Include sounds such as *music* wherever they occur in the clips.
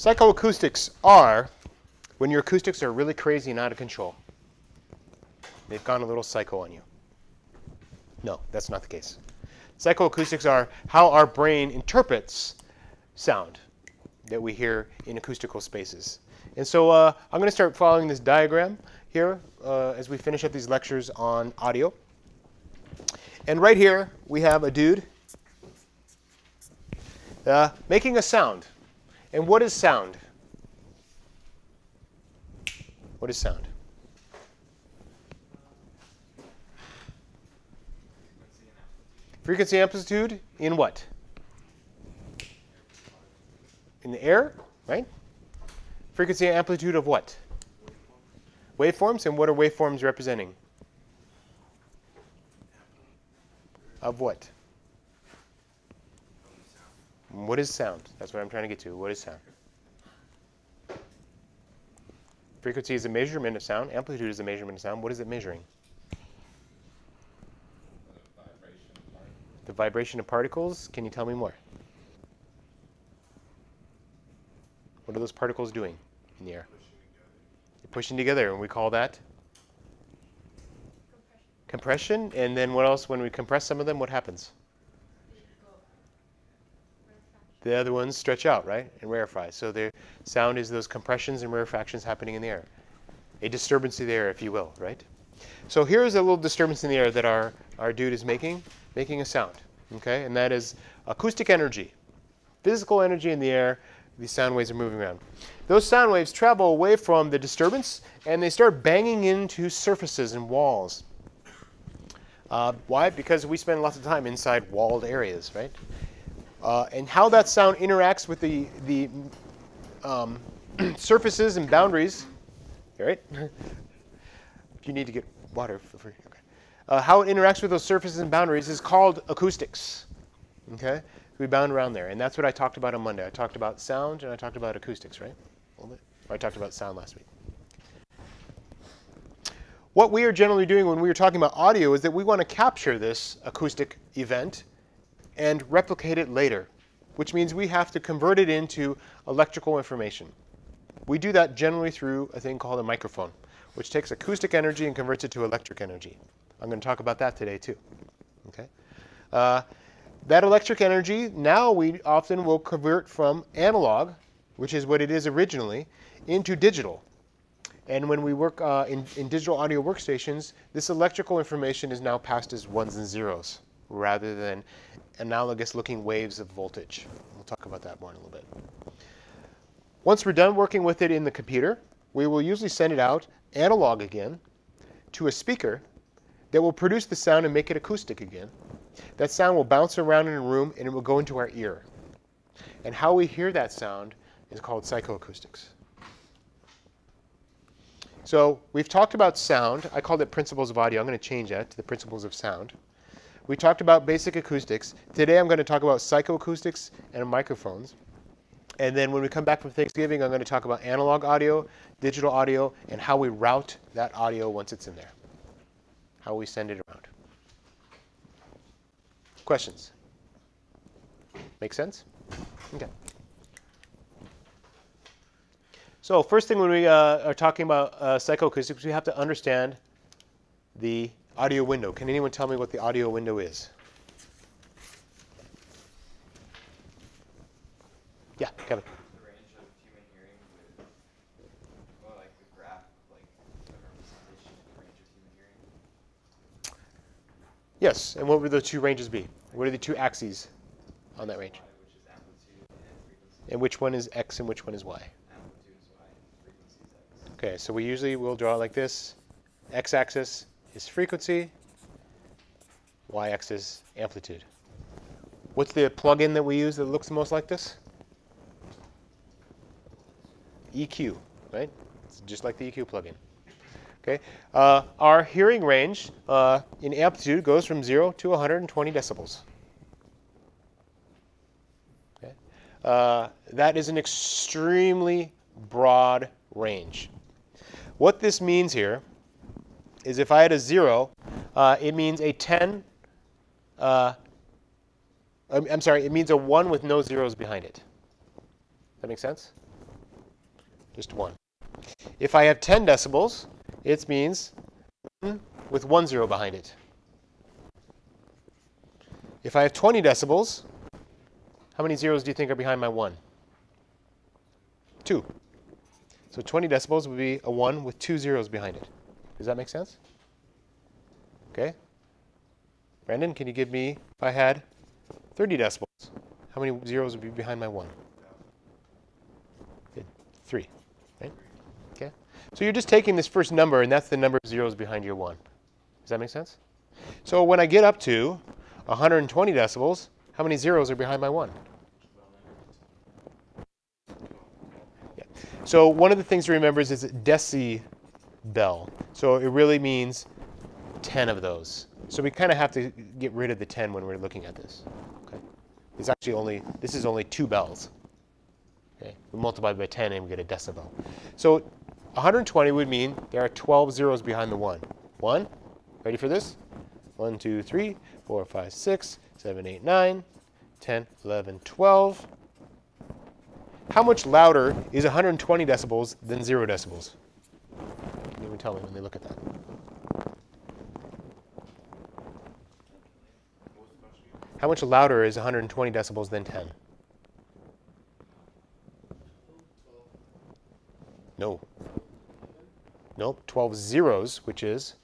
Psychoacoustics are when your acoustics are really crazy and out of control. They've gone a little psycho on you. No, that's not the case. Psychoacoustics are how our brain interprets sound that we hear in acoustical spaces. And so uh, I'm going to start following this diagram here uh, as we finish up these lectures on audio. And right here we have a dude uh, making a sound. And what is sound? What is sound? Frequency amplitude in what? In the air, right? Frequency amplitude of what? Waveforms. And what are waveforms representing? Of what? What is sound? That's what I'm trying to get to. What is sound? Frequency is a measurement of sound. Amplitude is a measurement of sound. What is it measuring? The vibration of particles. Can you tell me more? What are those particles doing in the air? They're pushing together, and we call that compression. compression. And then what else? When we compress some of them, what happens? The other ones stretch out, right, and rarefy. So the sound is those compressions and rarefactions happening in the air. A disturbance in the air, if you will, right? So here's a little disturbance in the air that our, our dude is making making a sound, okay? And that is acoustic energy, physical energy in the air. These sound waves are moving around. Those sound waves travel away from the disturbance and they start banging into surfaces and walls. Uh, why? Because we spend lots of time inside walled areas, right? Uh, and how that sound interacts with the, the um, *clears throat* surfaces and boundaries, right? *laughs* if you need to get water, feel free uh, how it interacts with those surfaces and boundaries is called acoustics. Okay, we bound around there, and that's what I talked about on Monday. I talked about sound and I talked about acoustics, right? A little bit. Or I talked about sound last week. What we are generally doing when we are talking about audio is that we want to capture this acoustic event and replicate it later, which means we have to convert it into electrical information. We do that generally through a thing called a microphone, which takes acoustic energy and converts it to electric energy. I'm going to talk about that today too. Okay. Uh, that electric energy now we often will convert from analog, which is what it is originally, into digital. And when we work uh, in, in digital audio workstations, this electrical information is now passed as ones and zeros rather than analogous looking waves of voltage. We'll talk about that more in a little bit. Once we're done working with it in the computer, we will usually send it out analog again to a speaker that will produce the sound and make it acoustic again. That sound will bounce around in a room and it will go into our ear. And how we hear that sound is called psychoacoustics. So we've talked about sound. I called it principles of audio. I'm going to change that to the principles of sound. We talked about basic acoustics. Today I'm going to talk about psychoacoustics and microphones. And then when we come back from Thanksgiving, I'm going to talk about analog audio, digital audio, and how we route that audio once it's in there how we send it around. Questions? Make sense? Okay. So first thing when we uh, are talking about uh, psychoacoustics, we have to understand the audio window. Can anyone tell me what the audio window is? Yeah, Kevin. Yes, and what would the two ranges be? What are the two axes on that range? And which one is x and which one is y? Okay, so we usually will draw it like this. X-axis is frequency, y-axis amplitude. What's the plugin that we use that looks most like this? EQ, right? It's just like the EQ plugin. Okay, uh, our hearing range uh, in amplitude goes from 0 to 120 decibels. Okay. Uh, that is an extremely broad range. What this means here is if I had a 0, uh, it means a 10, uh, I'm sorry, it means a 1 with no zeros behind it. That make sense? just 1. If I have 10 decibels, it means 1 with one zero behind it. If I have 20 decibels, how many zeros do you think are behind my 1? 2. So 20 decibels would be a 1 with two zeros behind it. Does that make sense? Okay. Brandon, can you give me, if I had 30 decibels, how many zeros would be behind my 1? Good. 3, right? Okay. So you're just taking this first number, and that's the number of zeros behind your 1. Does that make sense? So when I get up to 120 decibels, how many zeros are behind my 1? Yeah. So one of the things to remember is it's decibel. So it really means 10 of those. So we kind of have to get rid of the 10 when we're looking at this. Okay. It's actually only, this is only two bels. Okay. We multiply by 10 and we get a decibel. So 120 would mean there are 12 zeros behind the 1. 1, ready for this? 1, 2, 3, 4, 5, 6, 7, 8, 9, 10, 11, 12. How much louder is 120 decibels than 0 decibels? You tell me when they look at that? How much louder is 120 decibels than 10? No. Nope, 12 zeros, which is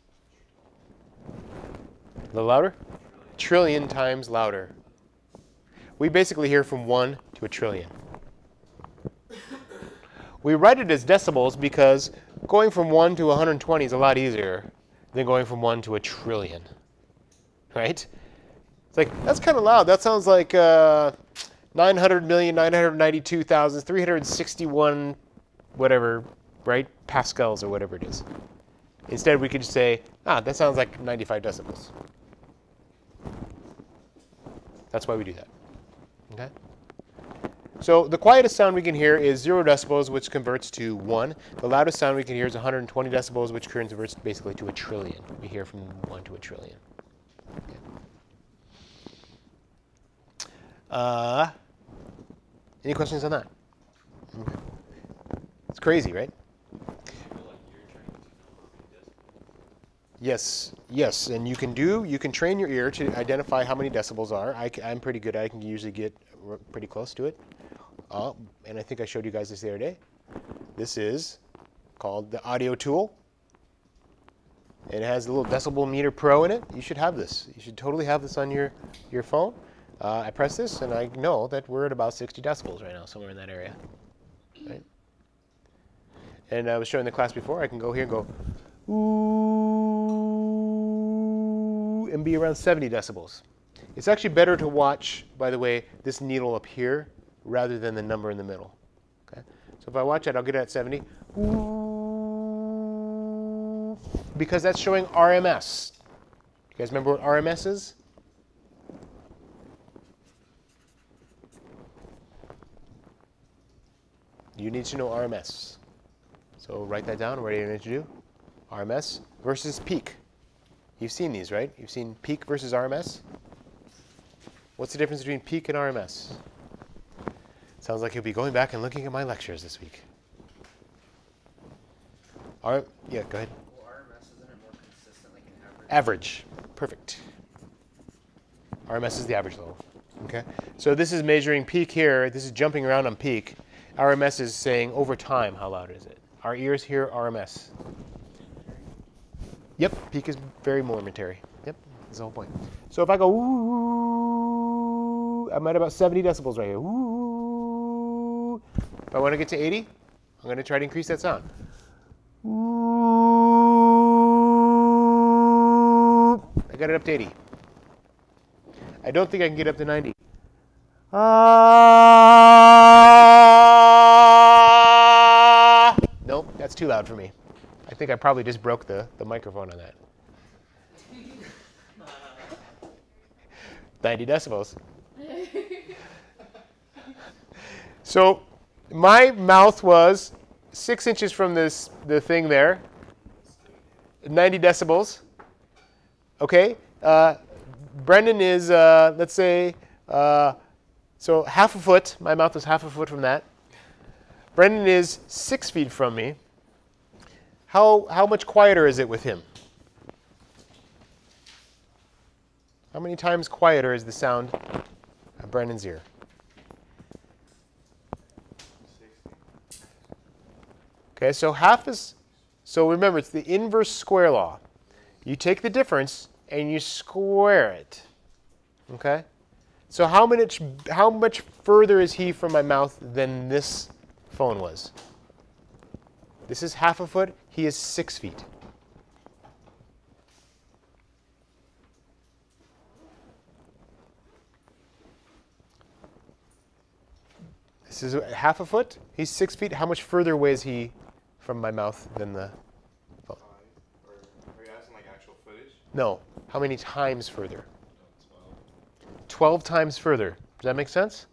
a little louder? Trillion times louder. We basically hear from 1 to a trillion. We write it as decibels because going from 1 to 120 is a lot easier than going from 1 to a trillion. Right? It's like, that's kind of loud. That sounds like uh, 900,992,361 whatever, right? Pascals or whatever it is. Instead, we could just say, ah, that sounds like 95 decibels. That's why we do that. Okay? So the quietest sound we can hear is 0 decibels, which converts to 1. The loudest sound we can hear is 120 decibels, which converts basically to a trillion. We hear from 1 to a trillion. Okay. Uh, any questions on that? Okay. It's crazy, right? Yes, yes, and you can do, you can train your ear to identify how many decibels are. I, am pretty good, I can usually get pretty close to it. And I think I showed you guys this the other day. This is called the audio tool. It has a little decibel meter pro in it. You should have this. You should totally have this on your, your phone. Uh, I press this and I know that we're at about 60 decibels right now, somewhere in that area. Right? And I was showing the class before, I can go here and go, ooh, and be around 70 decibels. It's actually better to watch, by the way, this needle up here rather than the number in the middle. Okay? So if I watch it, I'll get it at 70. Because that's showing RMS. You guys remember what RMS is? You need to know RMS. So write that down. What are you going to do? RMS versus peak. You've seen these, right? You've seen peak versus RMS. What's the difference between peak and RMS? Sounds like you'll be going back and looking at my lectures this week. All right, yeah, go ahead. Well, RMS isn't it more consistent, like average? Average. Perfect. RMS is the average level. Okay. So this is measuring peak here. This is jumping around on peak. RMS is saying over time how loud is it. Our ears hear RMS. Yep, peak is very momentary. Yep, that's the whole point. So if I go ooh, I'm at about 70 decibels right here. Ooh. If I want to get to 80, I'm going to try to increase that sound. I got it up to 80. I don't think I can get up to 90. Ah! Nope, that's too loud for me. I think I probably just broke the, the microphone on that. *laughs* 90 decibels. *laughs* so my mouth was six inches from this the thing there, 90 decibels. Okay, uh, Brendan is uh, let's say uh, so half a foot. My mouth was half a foot from that. Brendan is six feet from me. How, how much quieter is it with him? How many times quieter is the sound of Brendan's ear? Okay, so half is, so remember, it's the inverse square law. You take the difference and you square it. Okay? So how much, how much further is he from my mouth than this phone was? This is half a foot. He is six feet. This is half a foot. He's six feet. How much further away is he from my mouth than the phone? Or are you asking like actual footage? No. How many times further? 12 times further. Does that make sense?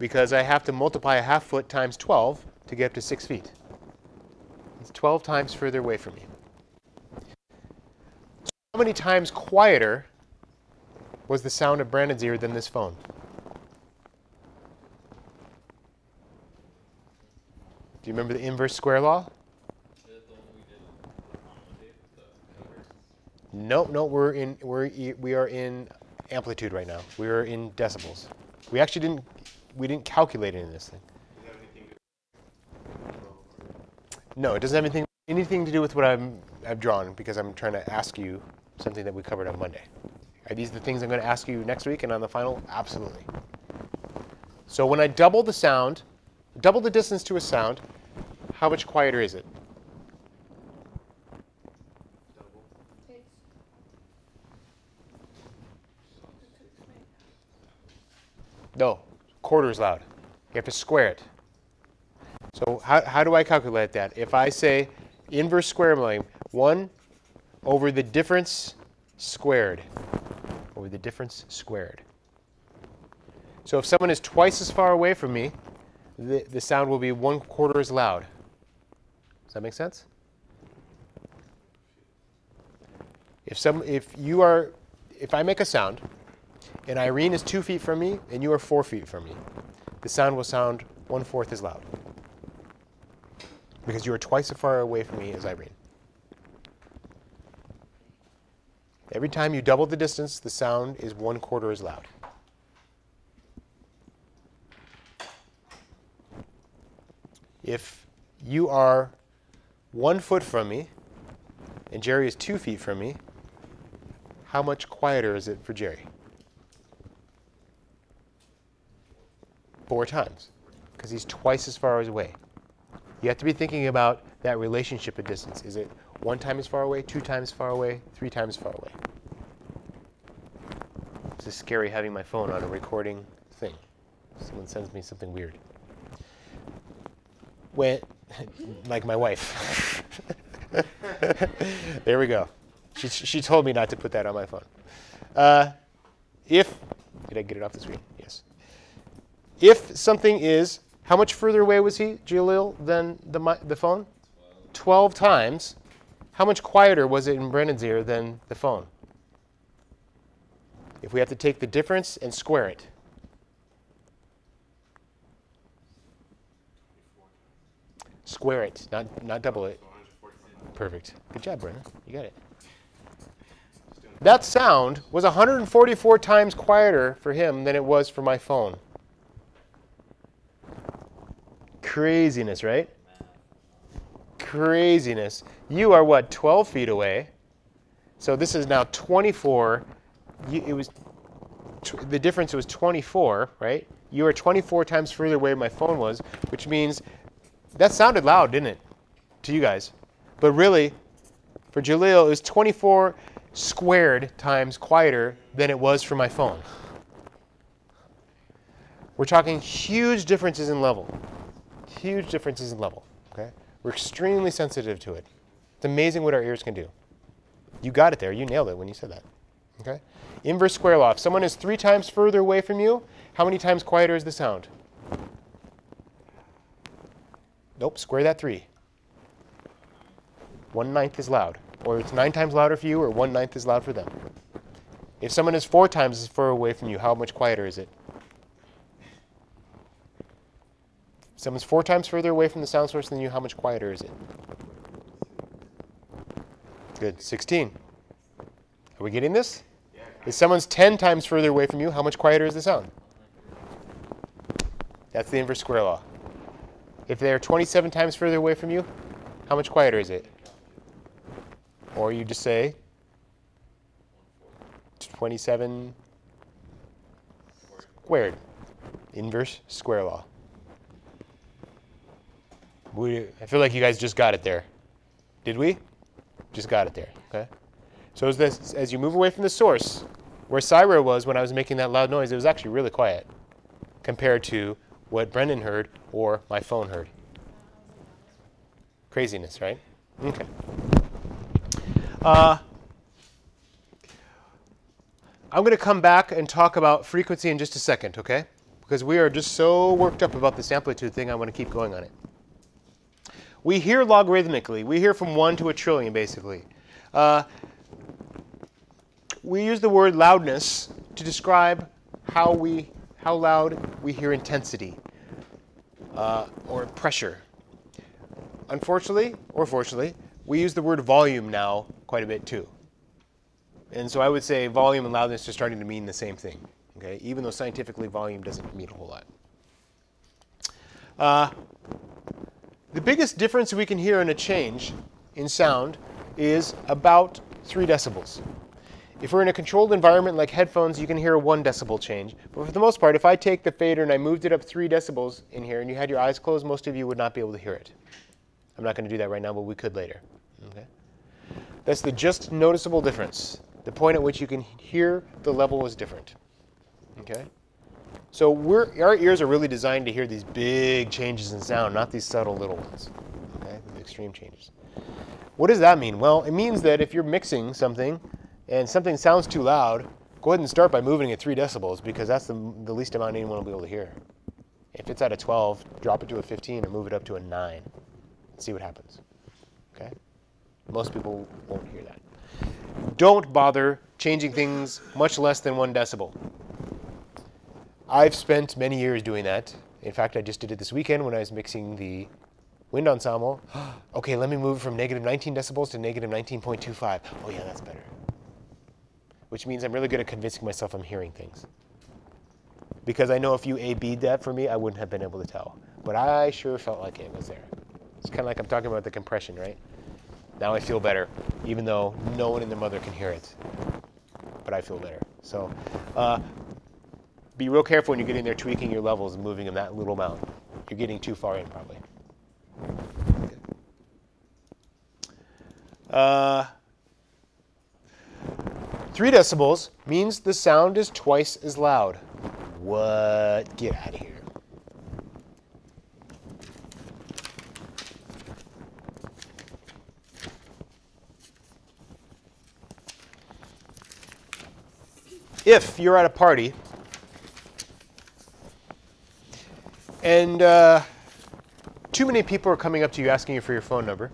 Because I have to multiply a half foot times 12 to get up to 6 feet. It's 12 times further away from me. So how many times quieter was the sound of Brandon's ear than this phone? Do you remember the inverse square law? No, no, we're in we're we are in amplitude right now. We are in decibels. We actually didn't we didn't calculate it in this thing. No, it doesn't have anything anything to do with what I'm I've drawn because I'm trying to ask you something that we covered on Monday. Are these the things I'm going to ask you next week and on the final? Absolutely. So when I double the sound, double the distance to a sound, how much quieter is it? No, quarter is loud. You have to square it. So how, how do I calculate that? If I say inverse square milling, 1 over the difference squared, over the difference squared. So if someone is twice as far away from me, the, the sound will be 1 quarter as loud. Does that make sense? If, some, if you are, if I make a sound, and Irene is two feet from me, and you are four feet from me, the sound will sound one fourth as loud. Because you are twice as far away from me as Irene. Every time you double the distance, the sound is one quarter as loud. If you are one foot from me, and Jerry is two feet from me, how much quieter is it for Jerry? Four times, because he's twice as far away. You have to be thinking about that relationship of distance. Is it one time as far away, two times far away, three times far away? This is scary having my phone on a recording thing. Someone sends me something weird. When, like my wife. there we go. She, she told me not to put that on my phone. Uh, if, did I get it off the screen? Yes. If something is, how much further away was he, Jalil, than the, the phone? 12 times. How much quieter was it in Brennan's ear than the phone? If we have to take the difference and square it. Square it, not, not double it. Perfect. Good job, Brennan. You got it. That sound was 144 times quieter for him than it was for my phone. Craziness, right? Craziness. You are what, 12 feet away? So this is now 24. You, it was the difference was 24, right? You are 24 times further away my phone was, which means that sounded loud, didn't it, to you guys? But really, for Jaleel, it was 24 squared times quieter than it was for my phone. We're talking huge differences in level. Huge differences in level. Okay? We're extremely sensitive to it. It's amazing what our ears can do. You got it there. You nailed it when you said that. Okay? Inverse square law. If someone is three times further away from you, how many times quieter is the sound? Nope, square that three. One ninth is loud. Or it's nine times louder for you, or one ninth is loud for them. If someone is four times as far away from you, how much quieter is it? someone's four times further away from the sound source than you, how much quieter is it? Good, 16. Are we getting this? If someone's 10 times further away from you, how much quieter is the sound? That's the inverse square law. If they're 27 times further away from you, how much quieter is it? Or you just say 27 squared. Inverse square law. We, I feel like you guys just got it there. Did we? Just got it there. Okay. So as, this, as you move away from the source, where Syra was when I was making that loud noise, it was actually really quiet compared to what Brendan heard or my phone heard. Craziness, right? Okay. Uh, I'm going to come back and talk about frequency in just a second, okay? Because we are just so worked up about this amplitude thing, I want to keep going on it. We hear logarithmically. We hear from 1 to a trillion, basically. Uh, we use the word loudness to describe how, we, how loud we hear intensity uh, or pressure. Unfortunately, or fortunately, we use the word volume now quite a bit too. And so I would say volume and loudness are starting to mean the same thing, okay? even though scientifically volume doesn't mean a whole lot. Uh, the biggest difference we can hear in a change in sound is about 3 decibels. If we're in a controlled environment like headphones, you can hear a 1 decibel change. But for the most part, if I take the fader and I moved it up 3 decibels in here and you had your eyes closed, most of you would not be able to hear it. I'm not going to do that right now, but we could later. Okay? That's the just noticeable difference. The point at which you can hear the level is different. Okay? So our ears are really designed to hear these big changes in sound, not these subtle little ones. Okay? The extreme changes. What does that mean? Well, it means that if you're mixing something and something sounds too loud, go ahead and start by moving it 3 decibels because that's the, the least amount anyone will be able to hear. If it's at a 12, drop it to a 15 or move it up to a 9. See what happens. Okay? Most people won't hear that. Don't bother changing things much less than 1 decibel. I've spent many years doing that. In fact, I just did it this weekend when I was mixing the wind ensemble. *gasps* okay, let me move from negative 19 decibels to negative 19.25. Oh yeah, that's better which means I'm really good at convincing myself I'm hearing things. Because I know if you A-B'd that for me, I wouldn't have been able to tell. But I sure felt like it was there. It's kind of like I'm talking about the compression, right? Now I feel better, even though no one in their mother can hear it. But I feel better. So uh, be real careful when you're getting there tweaking your levels and moving them that little amount. You're getting too far in, probably. Uh, Three decibels means the sound is twice as loud. What? Get out of here. If you're at a party and uh, too many people are coming up to you asking you for your phone number,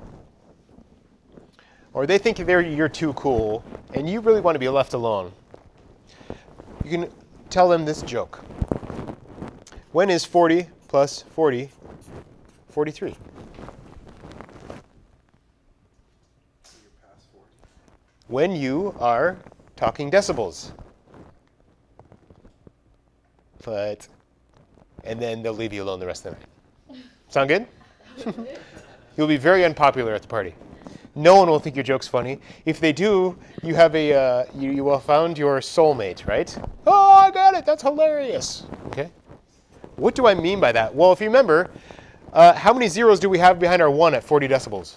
or they think they're, you're too cool and you really want to be left alone, you can tell them this joke. When is 40 plus 40 43? When you are talking decibels. But, and then they'll leave you alone the rest of the night. Sound good? *laughs* You'll be very unpopular at the party. No one will think your joke's funny. If they do, you have a uh, you, you will found your soulmate, right? Oh, I got it. That's hilarious. Okay. What do I mean by that? Well, if you remember, uh, how many zeros do we have behind our one at 40 decibels?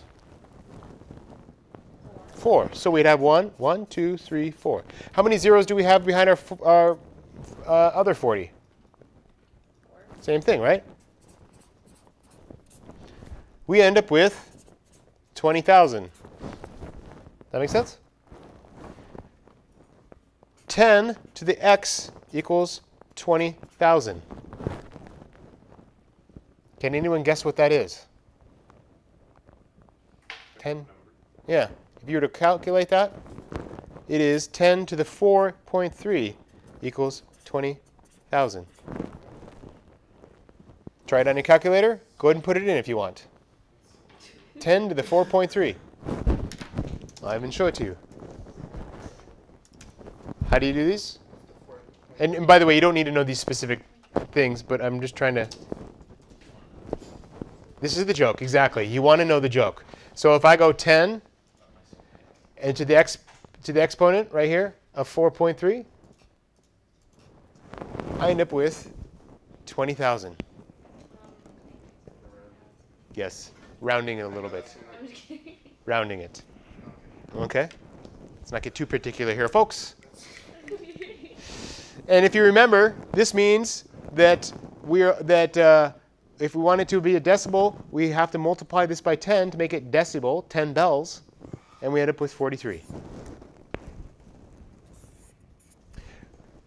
Four. So we'd have one, one, two, three, four. How many zeros do we have behind our, our uh, other 40? Same thing, right? We end up with 20,000. That make sense? 10 to the x equals 20,000. Can anyone guess what that is? 10? Yeah. If you were to calculate that, it is 10 to the 4.3 equals 20,000. Try it on your calculator. Go ahead and put it in if you want. 10 to the 4.3. I'll even show it to you. How do you do these? And, and by the way, you don't need to know these specific things, but I'm just trying to. This is the joke, exactly. You want to know the joke. So if I go 10 and to the ex to the exponent right here of 4.3, I end up with 20,000. Yes, rounding it a little bit. *laughs* I'm just kidding. Rounding it. Okay? Let's not get too particular here, folks. *laughs* And if you remember, this means that we are that uh, if we want it to be a decibel, we have to multiply this by 10 to make it decibel, 10 bels, and we end up with 43.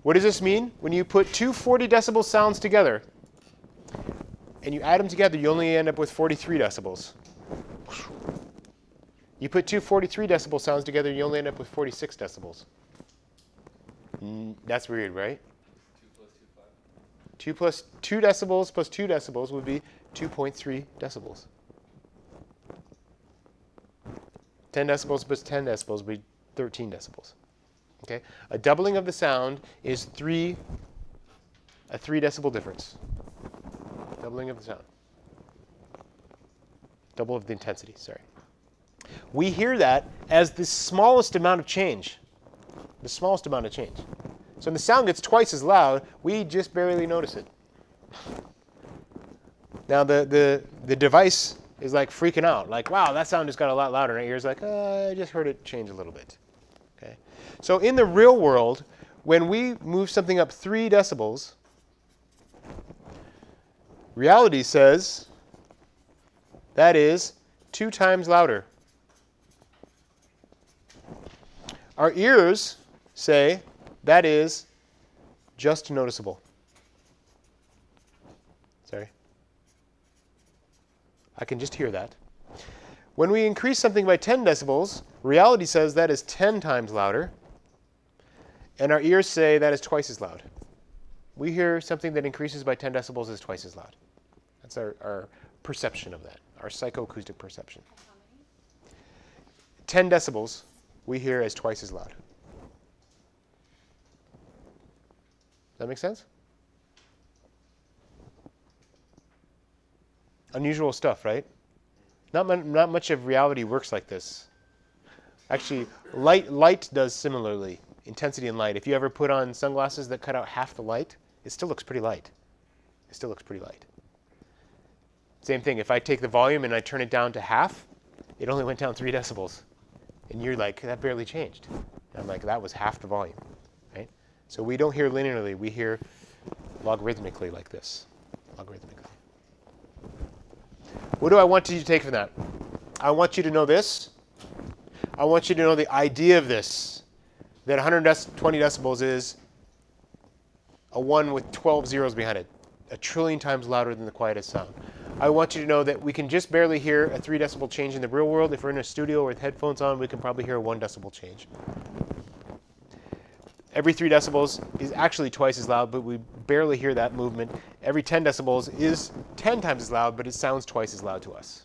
What does this mean? When you put two 40 decibel sounds together and you add them together, you only end up with 43 decibels. You put two 43 decibel sounds together, you only end up with 46 decibels. Mm, That's weird, right? Two plus two 2 plus 2 decibels plus 2 decibels would be 2.3 decibels. 10 decibels plus 10 decibels would be 13 decibels. Okay? A doubling of the sound is 3 a 3 decibel difference. Doubling of the sound. Double of the intensity, sorry. We hear that as the smallest amount of change. The smallest amount of change. So when the sound gets twice as loud, we just barely notice it. Now the, the, the device is like freaking out, like, wow, that sound just got a lot louder. And our ears like, uh, I just heard it change a little bit. Okay. So in the real world, when we move something up three decibels, reality says that is two times louder. Our ears say that is just noticeable. Sorry. I can just hear that. When we increase something by 10 decibels, reality says that is 10 times louder, and our ears say that is twice as loud. We hear something that increases by 10 decibels is twice as loud. That's our, our perception of that, our psychoacoustic perception. 10 decibels we hear as twice as loud. Does that make sense? Unusual stuff, right? Not, not much of reality works like this. Actually, light, light does similarly. Intensity and light. If you ever put on sunglasses that cut out half the light, it still looks pretty light. It still looks pretty light. Same thing, if I take the volume and I turn it down to half, it only went down three decibels. And you're like, that barely changed. And I'm like, that was half the volume, right? So we don't hear linearly, we hear logarithmically like this. Logarithmically. What do I want you to take from that? I want you to know this. I want you to know the idea of this. That 120 decibels is a 1 with 12 zeros behind it, a trillion times louder than the quietest sound. I want you to know that we can just barely hear a 3 decibel change in the real world. If we're in a studio with headphones on, we can probably hear a 1 decibel change. Every 3 decibels is actually twice as loud, but we barely hear that movement. Every 10 decibels is 10 times as loud, but it sounds twice as loud to us.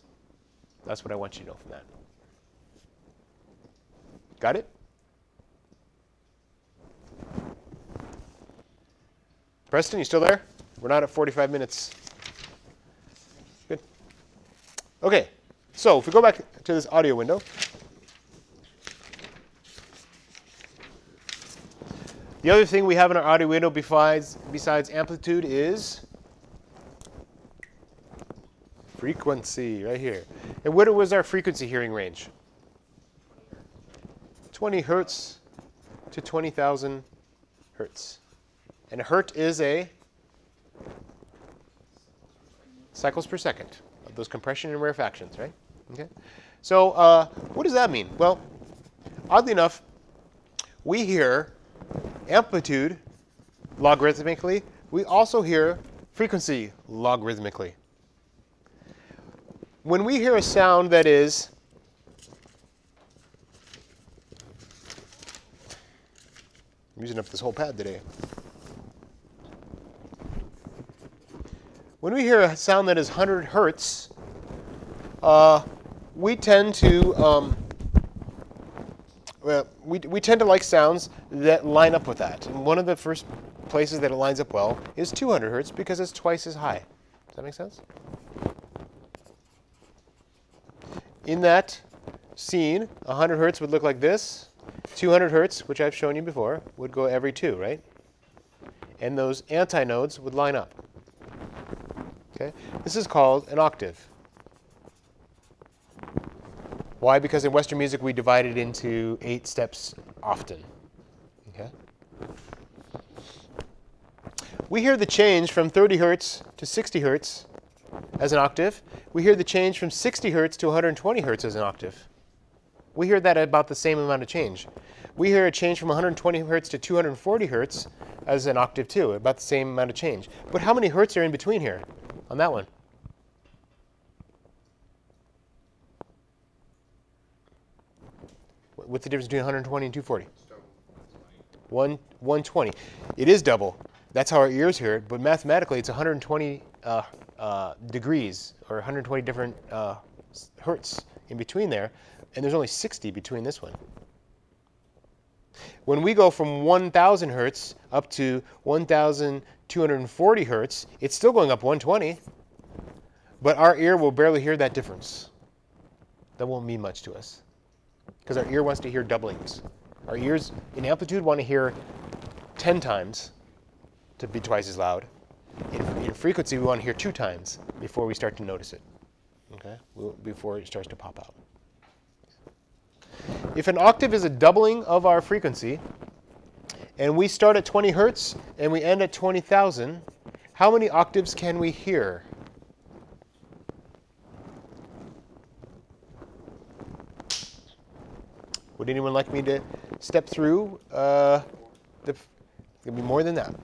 That's what I want you to know from that. Got it? Preston, you still there? We're not at 45 minutes. Good. Okay, so if we go back to this audio window, the other thing we have in our audio window besides, besides amplitude is frequency, right here. And what was our frequency hearing range? 20 hertz to 20,000 hertz. And a hertz is a cycles per second those compression and rarefactions, right? Okay. So uh, what does that mean? Well, oddly enough, we hear amplitude logarithmically. We also hear frequency logarithmically. When we hear a sound that is I'm using up this whole pad today. When we hear a sound that is 100 hertz, uh, we tend to um, well, we, we tend to like sounds that line up with that. And one of the first places that it lines up well is 200 hertz because it's twice as high. Does that make sense? In that scene, 100 hertz would look like this. 200 hertz, which I've shown you before, would go every two, right? And those antinodes would line up. Okay? This is called an octave. Why? Because in Western music we divide it into eight steps often. Okay? We hear the change from 30 hertz to 60 hertz as an octave. We hear the change from 60 hertz to 120 hertz as an octave. We hear that at about the same amount of change. We hear a change from 120 hertz to 240 hertz as an octave too, about the same amount of change. But how many hertz are in between here on that one? What's the difference between 120 and 240? One, 120. It is double. That's how our ears hear it, but mathematically it's 120 uh, uh, degrees or 120 different uh, hertz in between there, and there's only 60 between this one. When we go from 1,000 hertz up to 1,240 hertz, it's still going up 120, but our ear will barely hear that difference. That won't mean much to us because our ear wants to hear doublings. Our ears in amplitude want to hear 10 times to be twice as loud. In, in frequency, we want to hear two times before we start to notice it, okay? Before it starts to pop out. If an octave is a doubling of our frequency, and we start at 20 hertz and we end at 20,000, how many octaves can we hear? Would anyone like me to step through? Uh, the, it'll be more than that.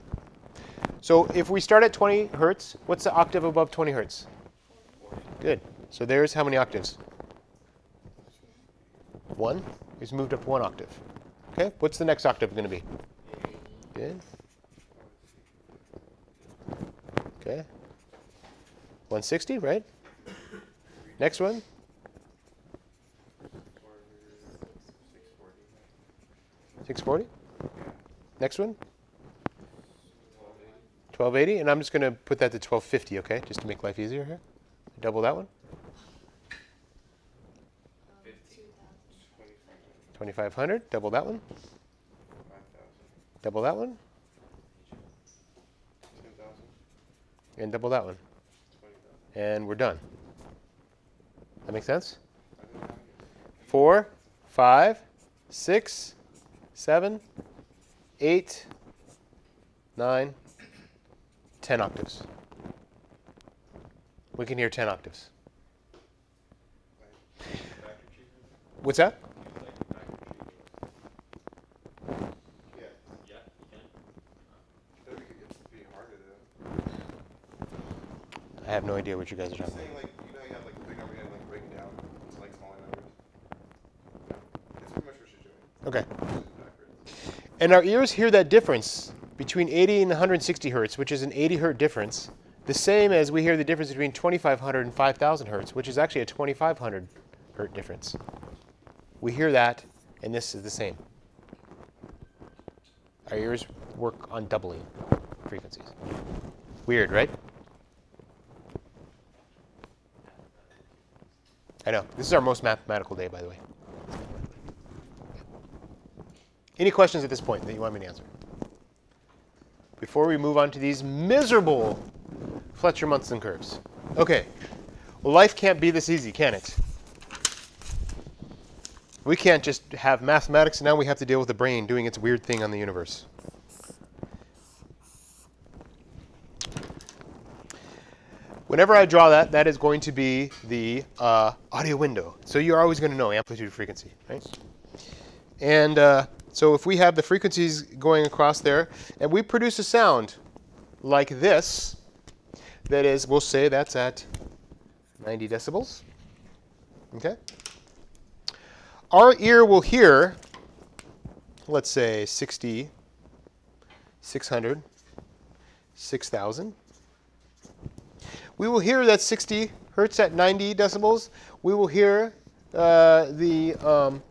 So if we start at 20 hertz, what's the octave above 20 hertz? Good. So there's how many octaves? One. He's moved up one octave. Okay. What's the next octave going to be? Good. Okay. 160, right? Next one. 640? Next one? 1280, and I'm just going to put that to 1250, okay, just to make life easier here. Double that one. 2500, double that one. Double that one. And double that one. And we're done. That make sense? Four, five, six, seven, eight, nine, ten octaves. We can hear ten octaves. What's that? No idea what you guys are talking Saying about. like, you know, you have like a big number and like breaking down into like smaller numbers. That's pretty much what she's doing. Okay. And our ears hear that difference between 80 and 160 hertz, which is an 80 hertz difference, the same as we hear the difference between 2500 and 5000 hertz, which is actually a 2500 hertz difference. We hear that, and this is the same. Our ears work on doubling frequencies. Weird, right? I know. This is our most mathematical day, by the way. Any questions at this point that you want me to answer? Before we move on to these miserable Fletcher Munson curves. Okay. Well, life can't be this easy, can it? We can't just have mathematics, and now we have to deal with the brain doing its weird thing on the universe. Whenever I draw that, that is going to be the uh, audio window. So you're always going to know amplitude frequency, right? And uh, so if we have the frequencies going across there, and we produce a sound like this, that is, we'll say that's at 90 decibels. Okay? Our ear will hear, let's say 60, 600, 6,000. We will hear that 60 hertz at 90 decibels. We will hear uh, the um,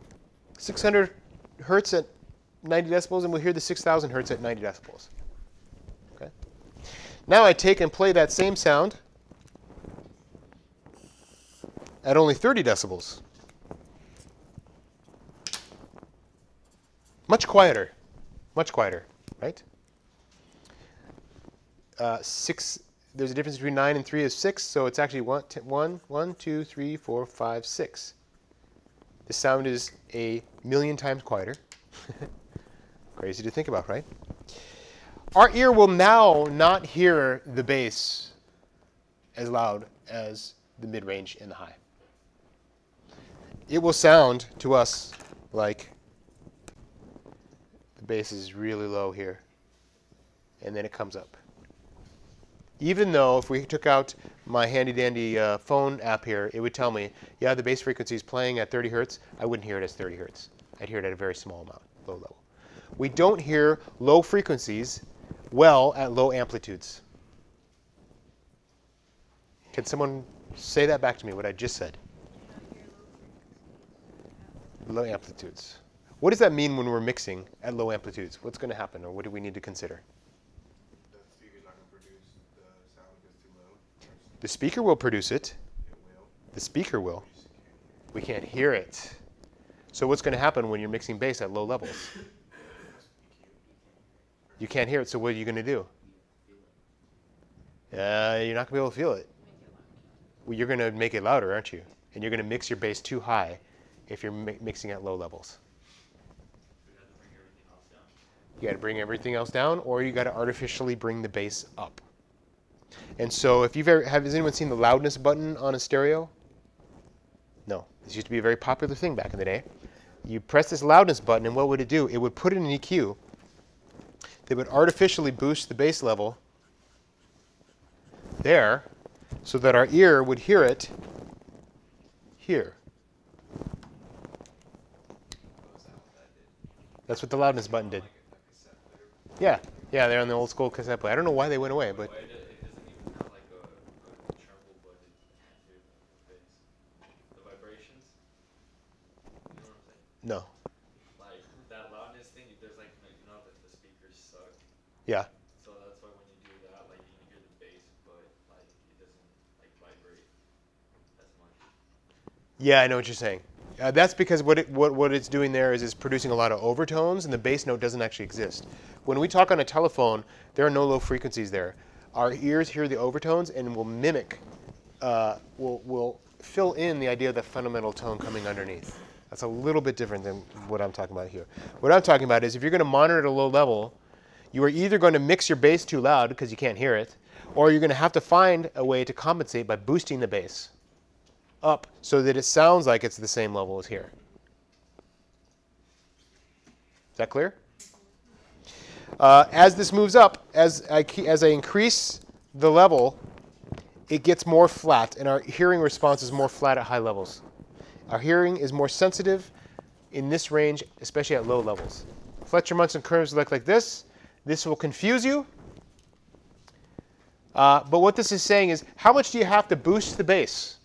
600 hertz at 90 decibels, and we'll hear the 6,000 hertz at 90 decibels. Okay. Now I take and play that same sound at only 30 decibels. Much quieter, much quieter, right? Uh, six, there's a difference between 9 and 3 is 6, so it's actually 1, t- 1, 1, 2, 3, 4, 5, 6. The sound is a million times quieter. *laughs* Crazy to think about, right? Our ear will now not hear the bass as loud as the mid range and the high. It will sound to us like the bass is really low here, and then it comes up. Even though if we took out my handy dandy uh, phone app here, it would tell me, yeah, the bass frequency is playing at 30 hertz, I wouldn't hear it as 30 hertz. I'd hear it at a very small amount, low level. We don't hear low frequencies well at low amplitudes. Can someone say that back to me, what I just said? Low amplitudes. What does that mean when we're mixing at low amplitudes? What's going to happen, or what do we need to consider? The speaker's not gonna produce the sound if it's too low. Or The speaker will produce it. The speaker will. We can't hear it. So what's going to happen when you're mixing bass at low levels? You can't hear it, so what are you going to do? Uh, you're not going to be able to feel it. Well, you're going to make it louder, aren't you? And you're going to mix your bass too high if you're mi- mixing at low levels. You got to bring everything else down, or you got to artificially bring the bass up. And so, if you've ever, have, has anyone seen the loudness button on a stereo? No, this used to be a very popular thing back in the day. You press this loudness button, and what would it do? It would put in an EQ that would artificially boost the bass level there so that our ear would hear it here. That's what the loudness button did. Yeah, yeah, they're on the old school cassette player. I don't know why they went away, but But it, it doesn't even sound like a, a treble, but it can't hear the bass. The vibrations. You know what I'm saying? No. Like that loudness thing. There's like you know that the speakers suck. Yeah. So that's why when you do that, like you can hear the bass, but like it doesn't like vibrate as much. Yeah, I know what you're saying. Uh, that's because what, it, what, what it's doing there is it's producing a lot of overtones, and the bass note doesn't actually exist. When we talk on a telephone, there are no low frequencies there. Our ears hear the overtones and will mimic, uh, will, will fill in the idea of the fundamental tone coming underneath. That's a little bit different than what I'm talking about here. What I'm talking about is if you're going to monitor at a low level, you are either going to mix your bass too loud because you can't hear it, or you're going to have to find a way to compensate by boosting the bass up so that it sounds like it's the same level as here. Is that clear? Uh, as this moves up, as I, as I increase the level, it gets more flat, and our hearing response is more flat at high levels. Our hearing is more sensitive in this range, especially at low levels. Fletcher Munson curves look like this. This will confuse you. Uh, but what this is saying is, how much do you have to boost the bass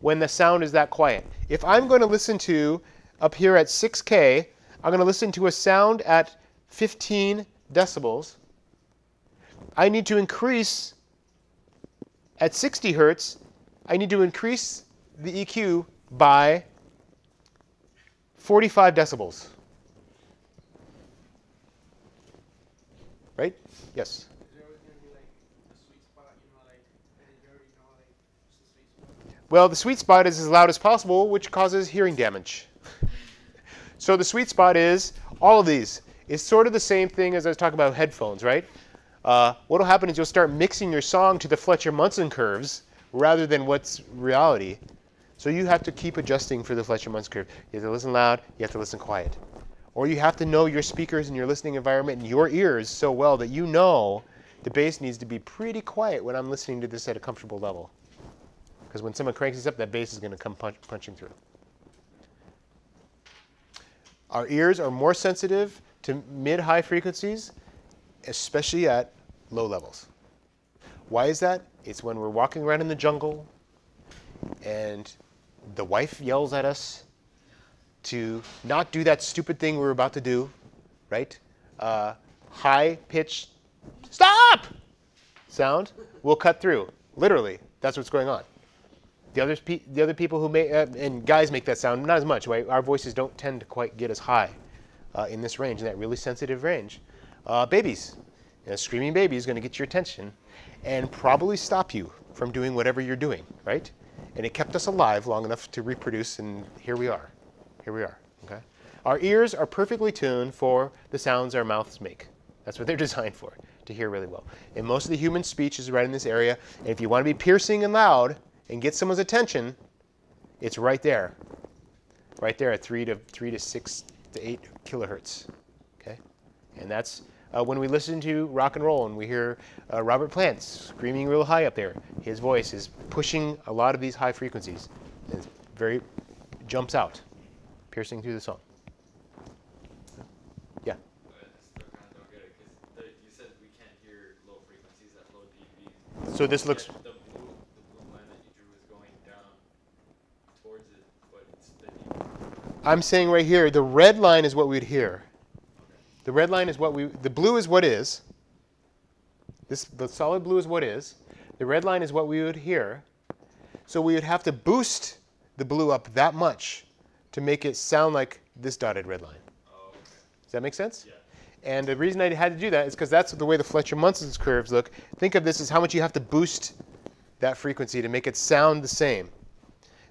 when the sound is that quiet? If I'm going to listen to up here at 6K, I'm going to listen to a sound at 15 decibels. I need to increase at 60 hertz. I need to increase the EQ by 45 decibels. Right? Yes. Well, the sweet spot is as loud as possible, which causes hearing damage. *laughs* so the sweet spot is all of these. It's sort of the same thing as I was talking about headphones, right? Uh, what will happen is you'll start mixing your song to the Fletcher Munson curves rather than what's reality. So you have to keep adjusting for the Fletcher Munson curve. You have to listen loud, you have to listen quiet. Or you have to know your speakers and your listening environment and your ears so well that you know the bass needs to be pretty quiet when I'm listening to this at a comfortable level. Because when someone cranks this up, that bass is going to come punch, punching through. Our ears are more sensitive to mid-high frequencies, especially at low levels. Why is that? It's when we're walking around in the jungle and the wife yells at us to not do that stupid thing we're about to do, right? Uh, high pitched stop sound will cut through. Literally, that's what's going on. The other, the other people who make uh, and guys make that sound not as much. Right? Our voices don't tend to quite get as high uh, in this range, in that really sensitive range. Uh, babies, a screaming baby is going to get your attention and probably stop you from doing whatever you're doing, right? And it kept us alive long enough to reproduce, and here we are. Here we are. Okay. Our ears are perfectly tuned for the sounds our mouths make. That's what they're *laughs* designed for, to hear really well. And most of the human speech is right in this area. And if you want to be piercing and loud and get someone's attention, it's right there. Right there at three to three to six to eight kilohertz. Okay? And that's uh, when we listen to rock and roll and we hear uh, Robert Plant screaming real high up there. His voice is pushing a lot of these high frequencies. And it very jumps out, piercing through the song. Yeah. But I still kind of don't get it because you said we can't hear low frequencies at low dBs. So this looks The blue, line that you drew is going down towards it, but it's the dB. I'm saying right here, the red line is what we'd hear. The red line is what we, the blue is what is. This, the solid blue is what is. The red line is what we would hear. So we would have to boost the blue up that much to make it sound like this dotted red line. Oh, okay. Does that make sense? Yeah. And the reason I had to do that is because that's the way the Fletcher-Munson's curves look. Think of this as how much you have to boost that frequency to make it sound the same.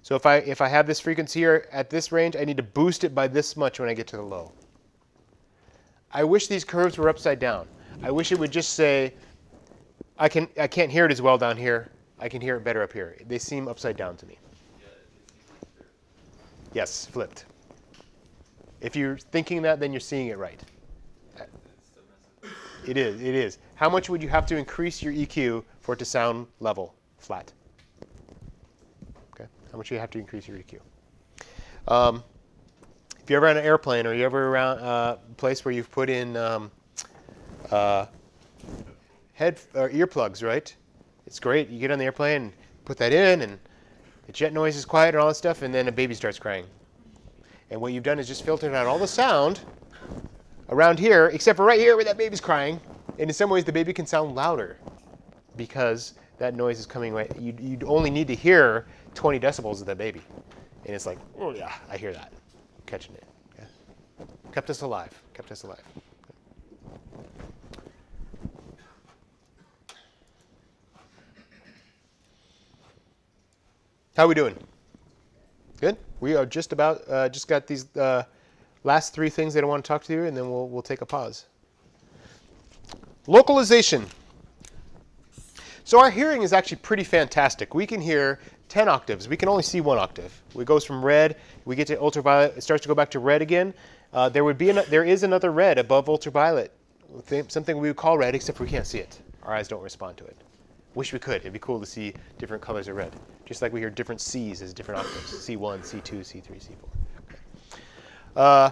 So if I, if I have this frequency here at this range, I need to boost it by this much when I get to the low. I wish these curves were upside down. I wish it would just say, I, can, I can't hear it as well down here. I can hear it better up here. They seem upside down to me. Yes, flipped. If you're thinking that, then you're seeing it right. It is, it is. How much would you have to increase your EQ for it to sound level, flat? Okay. How much do you have to increase your EQ? Um, if you're ever on an airplane or you're ever around uh, a place where you've put in um, uh, head or earplugs, right? It's great. You get on the airplane, put that in, and the jet noise is quiet and all that stuff, and then a baby starts crying. And what you've done is just filtered out all the sound around here, except for right here where that baby's crying. And in some ways, the baby can sound louder because that noise is coming right. You you only need to hear 20 decibels of that baby, and it's like, oh yeah, I hear that, catching it. Okay? Kept us alive. Kept us alive. How are we doing? Good. We are just about uh, just got these uh, last three things that I want to talk to you, and then we'll we'll take a pause. Localization. So our hearing is actually pretty fantastic. We can hear 10 octaves. We can only see one octave. It goes from red, we get to ultraviolet, it starts to go back to red again. Uh, there would be an, there is another red above ultraviolet, something we would call red, except we can't see it. Our eyes don't respond to it. Wish we could. It'd be cool to see different colors of red, just like we hear different C's as different octaves: C1, C2, C3, C4. Okay. Uh,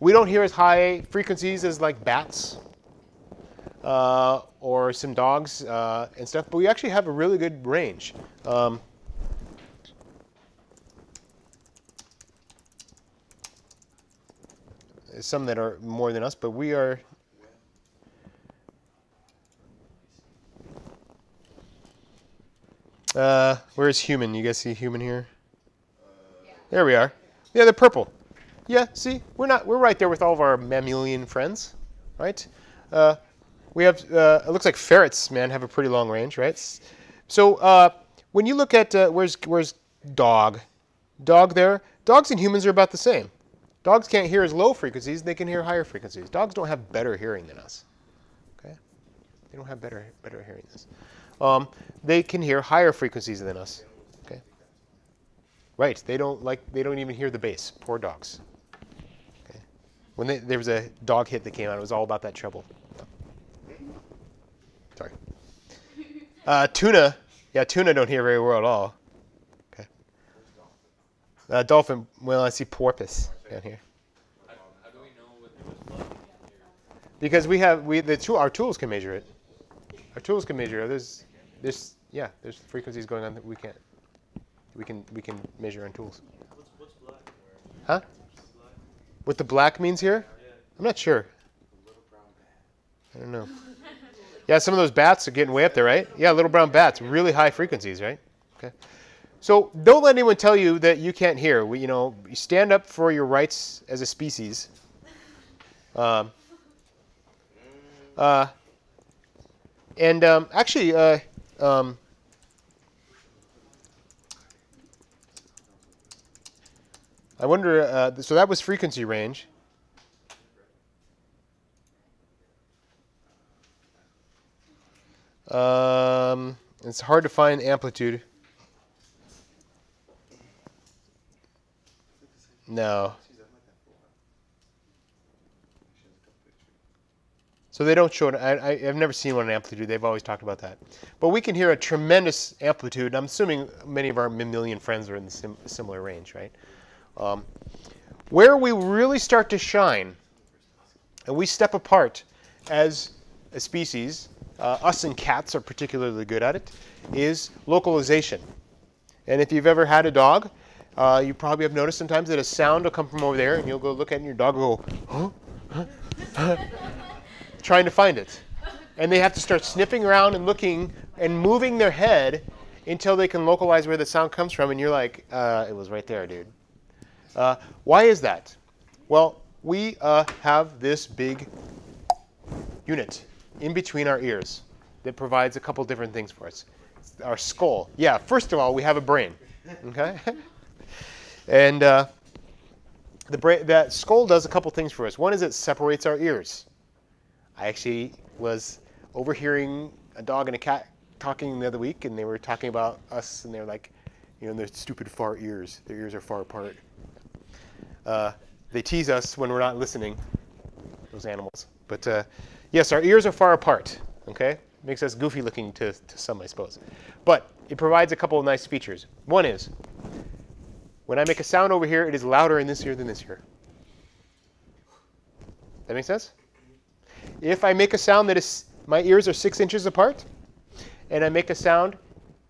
we don't hear as high frequencies as like bats uh, or some dogs uh, and stuff, but we actually have a really good range. Um, some that are more than us, but we are. Uh, where's human? You guys see human here? There we are. Yeah, they're purple. Yeah, see, we're not. We're right there with all of our mammalian friends, right? Uh, we have. Uh, it looks like ferrets, man, have a pretty long range, right? So uh, when you look at uh, where's where's dog, dog there. Dogs and humans are about the same. Dogs can't hear as low frequencies; they can hear higher frequencies. Dogs don't have better hearing than us. Okay, they don't have better better hearing than us. Um, they can hear higher frequencies than us. Okay. Right. They don't like. They don't even hear the bass. Poor dogs. Okay. When they, there was a dog hit that came out, it was all about that treble. Sorry. Uh, tuna. Yeah, tuna don't hear very well at all. Okay. Uh, dolphin. Well, I see porpoise down here. Because we have we the tool our tools can measure it. Our tools can measure it. There's there's Yeah, there's frequencies going on that we can't. We can we can measure on tools. What's, black? Huh? What the black means here? I'm not sure. I don't know. Yeah, some of those bats are getting way up there, right? Yeah, little brown bats, really high frequencies, right? Okay. So don't let anyone tell you that you can't hear. We, you know, you stand up for your rights as a species. Um, uh, and um, actually, uh, um, I wonder. Uh, so that was frequency range. Um, it's hard to find amplitude. No. She's I'm like that for a while. She has a couple pictures. So they don't show it. I, I've never seen one in amplitude. They've always talked about that. But we can hear a tremendous amplitude. I'm assuming many of our mammalian friends are in the sim, similar range, right? Um, where we really start to shine and we step apart as a species, uh, us and cats are particularly good at it, is localization. And if you've ever had a dog, uh, you probably have noticed sometimes that a sound will come from over there and you'll go look at it and your dog will go, huh? Huh? *laughs* trying to find it. And they have to start sniffing around and looking and moving their head until they can localize where the sound comes from. And you're like, uh, it was right there, dude. Uh, why is that? Well, we uh, have this big unit in between our ears that provides a couple different things for us. It's Our skull. Yeah, first of all, we have a brain. Okay? *laughs* and uh, the brain, that skull does a couple things for us. One is it separates our ears. I actually was overhearing a dog and a cat talking the other week, and they were talking about us, and they were like, you know, their stupid far ears. Their ears are far apart. Uh, they tease us when we're not listening, those animals. But uh, yes, our ears are far apart. Okay, makes us goofy looking to, to some, I suppose. But it provides a couple of nice features. One is when I make a sound over here, it is louder in this ear than this ear. That make sense? If I make a sound that is, my ears are six inches apart, and I make a sound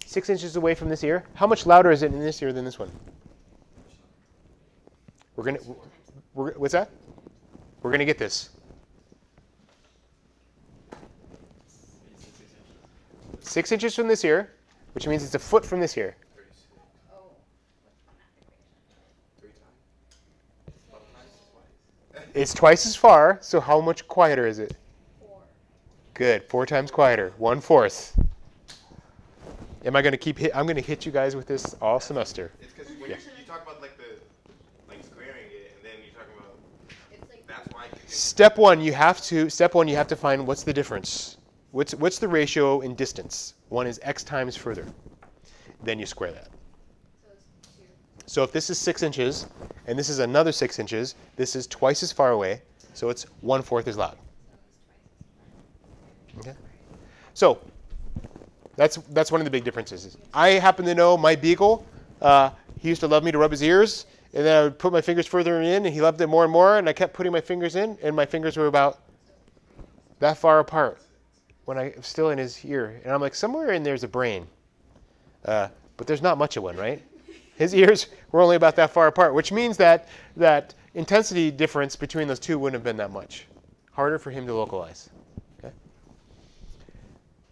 six inches away from this ear, how much louder is it in this ear than this one? We're gonna, what's that? We're gonna get this. Six inches from this ear, which means it's a foot from this ear. Oh. Three times. Twelve times. Twice. It's twice as far, so how much quieter is it? Four. Good, four times quieter, one fourth. Am I going to keep hit? I'm going to hit you guys with this all semester. It's because when Yeah. you, you talk about like the like squaring it, and then you're talking about It's like that's why. I can- Step one, you have to step one, you have to find what's the difference. What's what's the ratio in distance? One is x times further. Then you square that. So if this is six inches, and this is another six inches, this is twice as far away. So it's one fourth as loud. Okay. So that's that's one of the big differences. I happen to know my beagle. Uh, he used to love me to rub his ears, and then I would put my fingers further in, and he loved it more and more. And I kept putting my fingers in, and my fingers were about that far apart when I was still in his ear. And I'm like, somewhere in there's a brain, uh, but there's not much of one, right? His ears were only about that far apart, which means that that intensity difference between those two wouldn't have been that much. Harder for him to localize. Okay.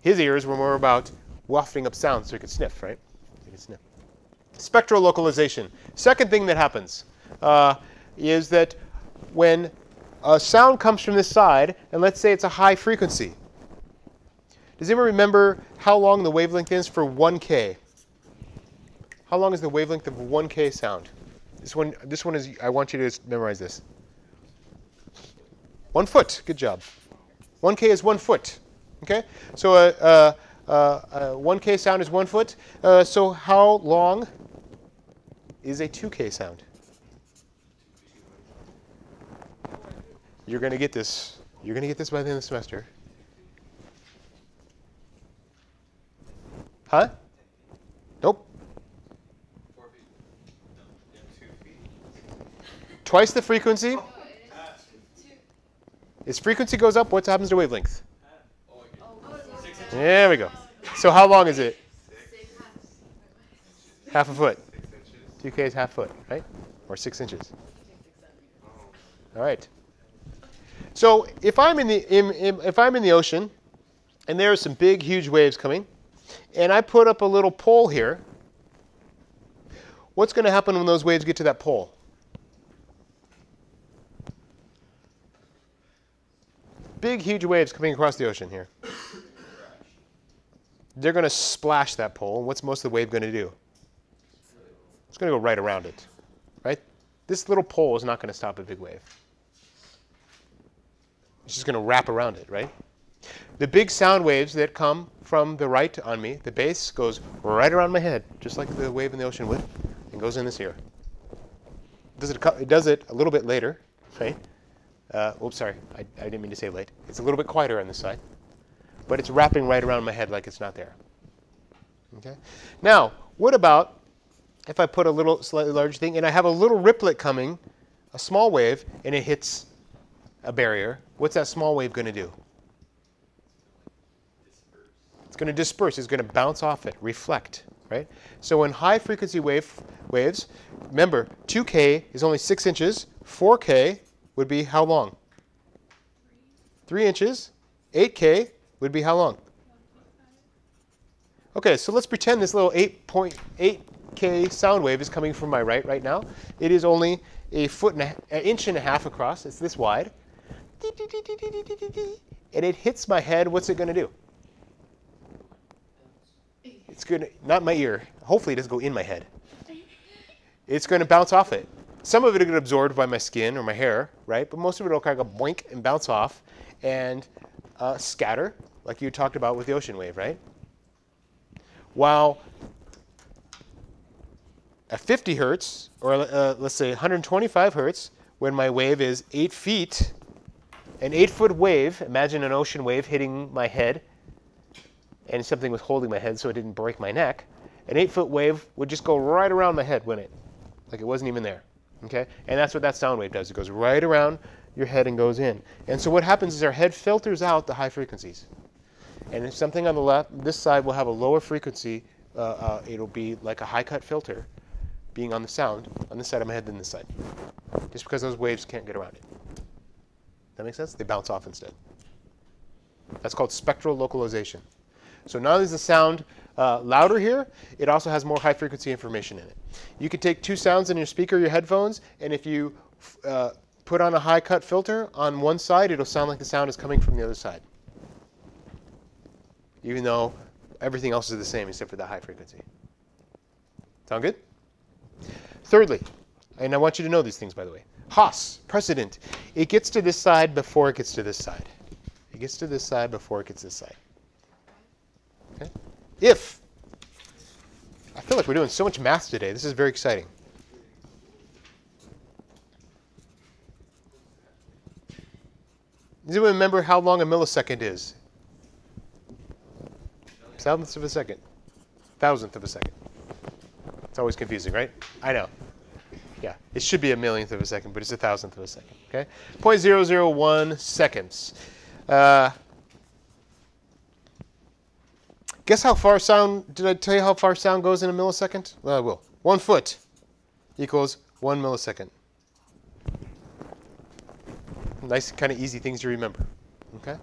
His ears were more about wafting up sounds so he could sniff, right? He could sniff. Spectral localization. Second thing that happens uh, is that when a sound comes from this side, and let's say it's a high frequency. Does anyone remember how long the wavelength is for 1K? How long is the wavelength of 1K sound? This one, this one is, I want you to memorize this. One foot, good job. 1K is one foot. Okay? So uh, uh, uh, 1K sound is one foot. Uh, so how long is a 2K sound? You're going to get this. You're going to get this by the end of the semester. Huh? Nope. Four feet. Two feet. Twice the frequency. As frequency goes up, what happens to wavelength? There we go. So how long is it? Half a foot. 2K is half foot, right? Or six inches. All right. So if I'm in the in, in, if I'm in the ocean, and there are some big, huge waves coming, and I put up a little pole here, what's going to happen when those waves get to that pole? Big, huge waves coming across the ocean here. They're going to splash that pole. And what's most of the wave going to do? It's going to go right around it, right? This little pole is not going to stop a big wave. It's just going to wrap around it, right? The big sound waves that come from the right on me, the bass goes right around my head, just like the wave in the ocean would, and goes in this ear. Does it, it does it a little bit later, right? Uh, oops, sorry, I, I didn't mean to say late. It's a little bit quieter on this side, but it's wrapping right around my head like it's not there. Okay. Now, what about if I put a little slightly larger thing and I have a little riplet coming, a small wave, and it hits a barrier? What's that small wave going to do? It's going to disperse. It's going to bounce off it, reflect, right? So in high frequency wave waves, remember 2K is only six inches. 4K would be how long? Three inches. 8K would be how long? Okay, so let's pretend this little 8.8K sound wave is coming from my right right now. It is only a foot and a, an inch and a half across. It's this wide. And it hits my head. What's it going to do? It's going to, not my ear. Hopefully it doesn't go in my head. It's going to bounce off it. Some of it will get absorbed by my skin or my hair, right? But most of it will kind of go boink and bounce off and uh, scatter, like you talked about with the ocean wave, right? While at 50 hertz, or uh, let's say 125 hertz, when my wave is 8 feet, an 8 foot wave, imagine an ocean wave hitting my head, and something was holding my head so it didn't break my neck. An 8 foot wave would just go right around my head, wouldn't it? Like it wasn't even there. Okay? And that's what that sound wave does. It goes right around your head and goes in. And so what happens is our head filters out the high frequencies. And if something on the left, this side will have a lower frequency. Uh, uh, it'll be like a high cut filter being on the sound on this side of my head than this side. Just because those waves can't get around it. That makes sense? They bounce off instead. That's called spectral localization. So not only is the sound uh, louder here, it also has more high frequency information in it. You can take two sounds in your speaker, your headphones, and if you uh, put on a high cut filter on one side, it'll sound like the sound is coming from the other side. Even though everything else is the same except for the high frequency. Sound good? Thirdly, and I want you to know these things by the way. Haas, precedent. It gets to this side before it gets to this side. It gets to this side before it gets this side. Okay? If, I feel like we're doing so much math today. This is very exciting. Does anyone remember how long a millisecond is? Thousandths of a second. Thousandth of a second. It's always confusing, right? I know. Yeah, it should be a millionth of a second, but it's a thousandth of a second. Okay, 0.001 seconds. Uh, guess how far sound? Did I tell you how far sound goes in a millisecond? Well, I will. One foot equals one millisecond. Nice, kind of easy things to remember. Okay,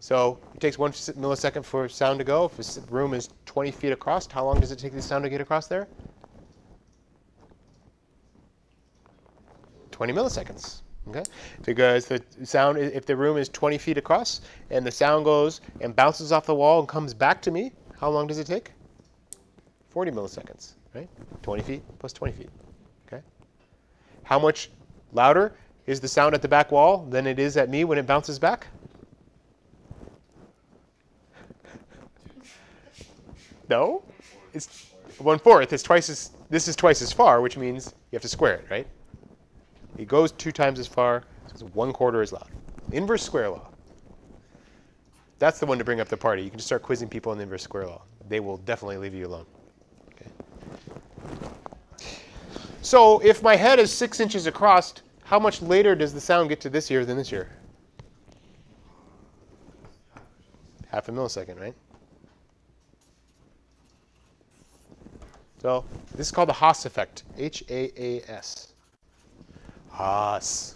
so it takes one millisecond for sound to go. If the room is 20 feet across, how long does it take the sound to get across there? 20 milliseconds. Okay, because the sound, if the room is 20 feet across and the sound goes and bounces off the wall and comes back to me, how long does it take? 40 milliseconds, right? 20 feet plus 20 feet. Okay. How much louder is the sound at the back wall than it is at me when it bounces back? No, it's one fourth. It's twice as. This is twice as far, which means you have to square it, right? It goes two times as far, so it's one quarter as loud. Inverse square law. That's the one to bring up the party. You can just start quizzing people on the inverse square law. They will definitely leave you alone. Okay. So if my head is six inches across, how much later does the sound get to this ear than this ear? Half a millisecond, right? So this is called the Haas effect. H-A-A-S. Haas.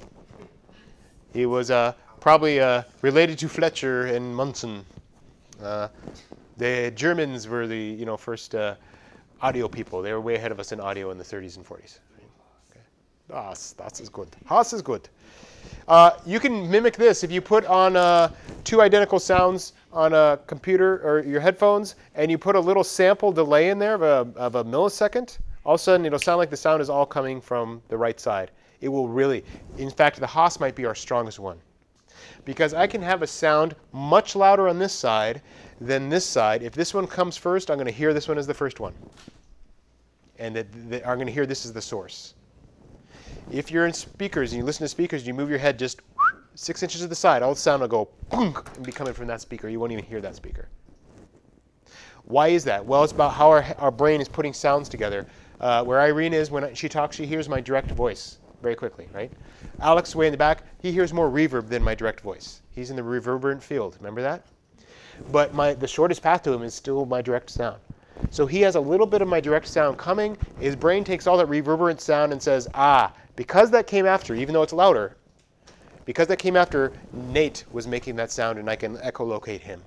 He was uh, probably uh, related to Fletcher and Munson. Uh, the Germans were the you know first uh, audio people. They were way ahead of us in audio in the 30s and 40s. Okay. Haas, that's is good. Haas is good. Uh, you can mimic this if you put on uh, two identical sounds on a computer or your headphones, and you put a little sample delay in there of a, of a millisecond. All of a sudden, it'll sound like the sound is all coming from the right side. It will really, in fact, the Haas might be our strongest one. Because I can have a sound much louder on this side than this side. If this one comes first, I'm going to hear this one as the first one. And that, that I'm going to hear this as the source. If you're in speakers and you listen to speakers, you move your head just six inches to the side, all the sound will go and be coming from that speaker. You won't even hear that speaker. Why is that? Well, it's about how our, our brain is putting sounds together. Uh, where Irene is, when she talks, she hears my direct voice very quickly, right? Alex, way in the back, he hears more reverb than my direct voice. He's in the reverberant field. Remember that? But my, the shortest path to him is still my direct sound. So he has a little bit of my direct sound coming. His brain takes all that reverberant sound and says, ah, because that came after, even though it's louder, because that came after, Nate was making that sound and I can echolocate him.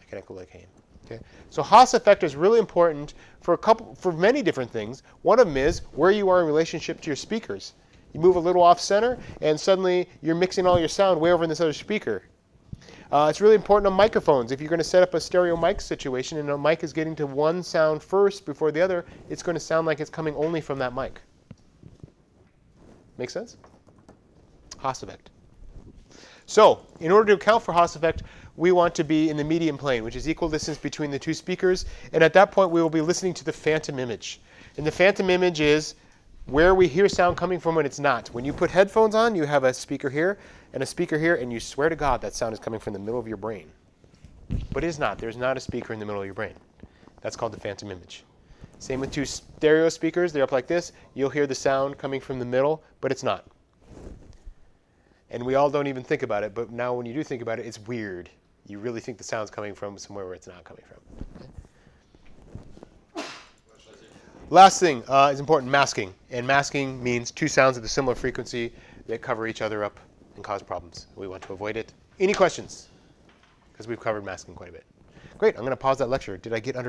I can echolocate him. Okay? So Haas effect is really important for a couple, for many different things. One of them is where you are in relationship to your speakers. You move a little off center, and suddenly you're mixing all your sound way over in this other speaker. Uh, it's really important on microphones. If you're going to set up a stereo mic situation and a mic is getting to one sound first before the other, it's going to sound like it's coming only from that mic. Make sense? Haas effect. So, in order to account for Haas effect, we want to be in the medium plane, which is equal distance between the two speakers. And at that point, we will be listening to the phantom image. And the phantom image is where we hear sound coming from when it's not. When you put headphones on, you have a speaker here and a speaker here, and you swear to God that sound is coming from the middle of your brain. But it is not. There's not a speaker in the middle of your brain. That's called the phantom image. Same with two stereo speakers. They're up like this. You'll hear the sound coming from the middle, but it's not. And we all don't even think about it, but now when you do think about it, it's weird. You really think the sound's coming from somewhere where it's not coming from. Last thing uh, is important, masking. And masking means two sounds of the similar frequency that cover each other up and cause problems. We want to avoid it. Any questions? Because we've covered masking quite a bit. Great, I'm going to pause that lecture. Did I get under